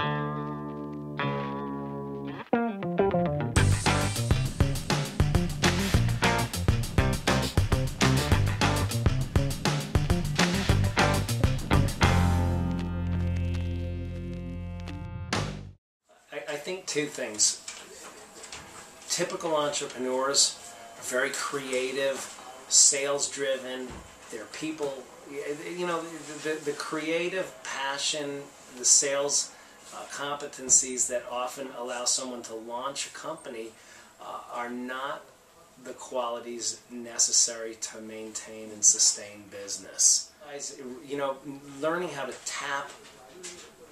I, think two things. Typical entrepreneurs are very creative, sales driven. They're people, you know, the, the creative passion, the sales uh, competencies that often allow someone to launch a company uh, are not the qualities necessary to maintain and sustain business. You know, learning how to tap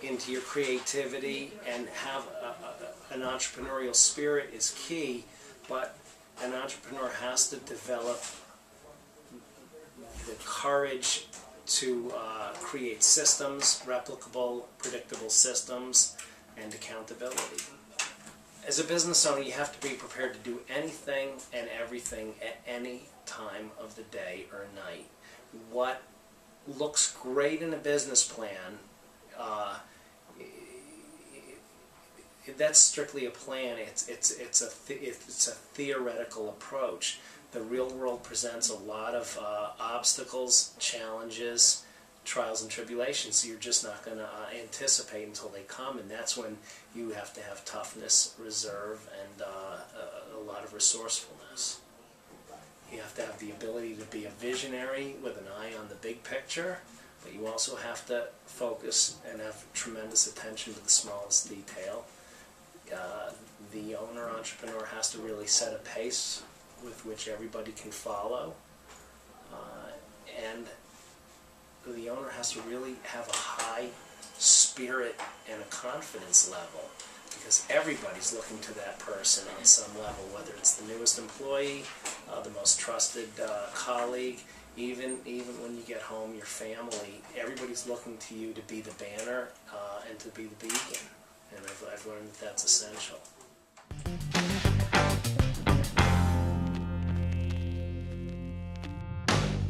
into your creativity and have a, a, an entrepreneurial spirit is key, but an entrepreneur has to develop the courage to uh, create systems, replicable, predictable systems, and accountability. As a business owner, you have to be prepared to do anything and everything at any time of the day or night. What looks great in a business plan uh, that's strictly a plan. It's it's it's a it's a theoretical approach. The real world presents a lot of uh, obstacles, challenges, trials and tribulations. You're just not going to uh, anticipate until they come, and that's when you have to have toughness, reserve, and uh, a, a lot of resourcefulness. You have to have the ability to be a visionary with an eye on the big picture, but you also have to focus and have tremendous attention to the smallest detail. Uh, the owner entrepreneur has to really set a pace with which everybody can follow. Uh, and the owner has to really have a high spirit and a confidence level because everybody's looking to that person on some level, whether it's the newest employee, uh, the most trusted uh, colleague, even even when you get home, your family, everybody's looking to you to be the banner uh, and to be the beacon and I've, I've learned that that's essential.